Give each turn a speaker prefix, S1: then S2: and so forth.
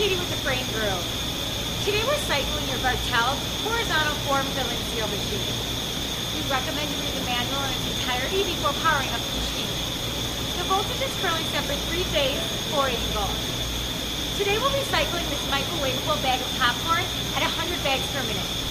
S1: Katie with the Frain Group. Today we're cycling your Bartelt horizontal form filling seal machine. We recommend you read the manual in its entirety before powering up the machine. The voltage is currently set for three phase, 480 volts. Today we'll be cycling this microwavable bag of popcorn at 100 bags per minute.